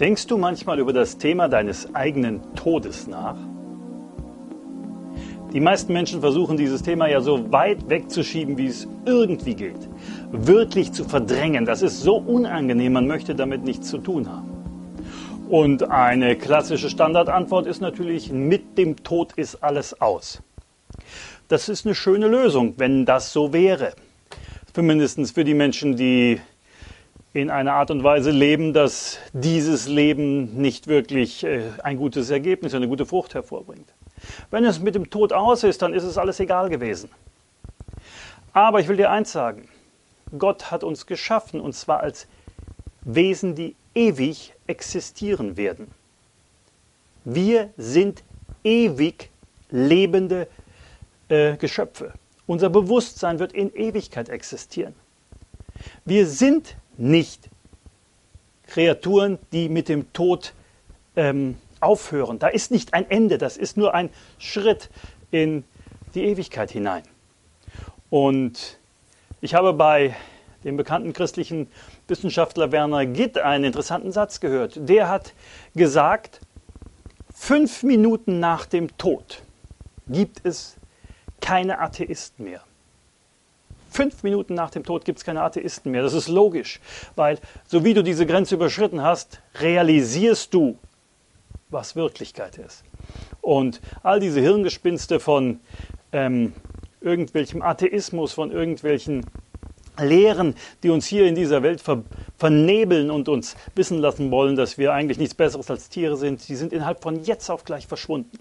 Denkst du manchmal über das Thema deines eigenen Todes nach? Die meisten Menschen versuchen dieses Thema ja so weit wegzuschieben, wie es irgendwie geht. Wirklich zu verdrängen, das ist so unangenehm, man möchte damit nichts zu tun haben. Und eine klassische Standardantwort ist natürlich, mit dem Tod ist alles aus. Das ist eine schöne Lösung, wenn das so wäre. Zumindest für die Menschen, die in einer Art und Weise leben, dass dieses Leben nicht wirklich äh, ein gutes Ergebnis, eine gute Frucht hervorbringt. Wenn es mit dem Tod aus ist, dann ist es alles egal gewesen. Aber ich will dir eins sagen, Gott hat uns geschaffen, und zwar als Wesen, die ewig existieren werden. Wir sind ewig lebende äh, Geschöpfe. Unser Bewusstsein wird in Ewigkeit existieren. Wir sind nicht Kreaturen, die mit dem Tod ähm, aufhören. Da ist nicht ein Ende, das ist nur ein Schritt in die Ewigkeit hinein. Und ich habe bei dem bekannten christlichen Wissenschaftler Werner Gitt einen interessanten Satz gehört. Der hat gesagt, fünf Minuten nach dem Tod gibt es keine Atheisten mehr. Fünf Minuten nach dem Tod gibt es keine Atheisten mehr. Das ist logisch, weil so wie du diese Grenze überschritten hast, realisierst du, was Wirklichkeit ist. Und all diese Hirngespinste von ähm, irgendwelchem Atheismus, von irgendwelchen Lehren, die uns hier in dieser Welt ver vernebeln und uns wissen lassen wollen, dass wir eigentlich nichts Besseres als Tiere sind, die sind innerhalb von jetzt auf gleich verschwunden.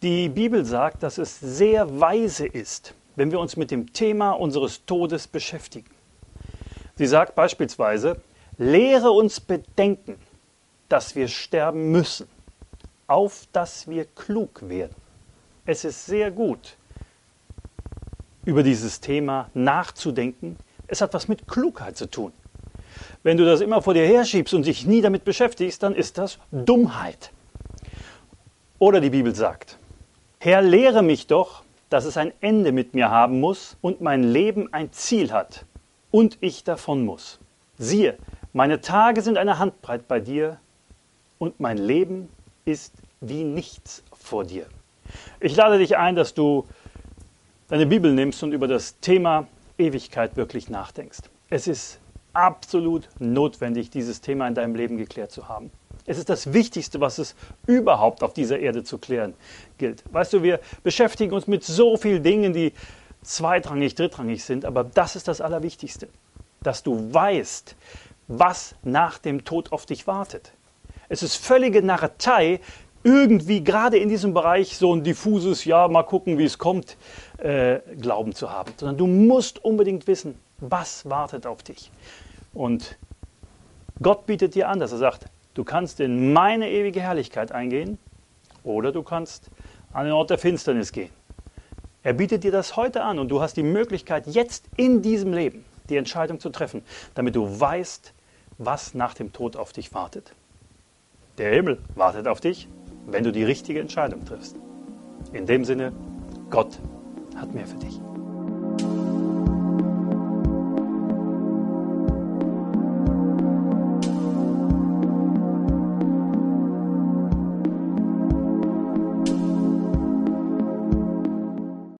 Die Bibel sagt, dass es sehr weise ist, wenn wir uns mit dem Thema unseres Todes beschäftigen. Sie sagt beispielsweise, lehre uns bedenken, dass wir sterben müssen, auf dass wir klug werden. Es ist sehr gut, über dieses Thema nachzudenken. Es hat was mit Klugheit zu tun. Wenn du das immer vor dir herschiebst und dich nie damit beschäftigst, dann ist das Dummheit. Oder die Bibel sagt, Herr, lehre mich doch, dass es ein Ende mit mir haben muss und mein Leben ein Ziel hat und ich davon muss. Siehe, meine Tage sind eine Handbreit bei dir und mein Leben ist wie nichts vor dir. Ich lade dich ein, dass du deine Bibel nimmst und über das Thema Ewigkeit wirklich nachdenkst. Es ist absolut notwendig, dieses Thema in deinem Leben geklärt zu haben. Es ist das Wichtigste, was es überhaupt auf dieser Erde zu klären gilt. Weißt du, wir beschäftigen uns mit so vielen Dingen, die zweitrangig, drittrangig sind, aber das ist das Allerwichtigste, dass du weißt, was nach dem Tod auf dich wartet. Es ist völlige Narretei, irgendwie gerade in diesem Bereich so ein diffuses, ja, mal gucken, wie es kommt, äh, Glauben zu haben, sondern du musst unbedingt wissen, was wartet auf dich. Und Gott bietet dir an, dass er sagt, Du kannst in meine ewige Herrlichkeit eingehen oder du kannst an den Ort der Finsternis gehen. Er bietet dir das heute an und du hast die Möglichkeit, jetzt in diesem Leben die Entscheidung zu treffen, damit du weißt, was nach dem Tod auf dich wartet. Der Himmel wartet auf dich, wenn du die richtige Entscheidung triffst. In dem Sinne, Gott hat mehr für dich.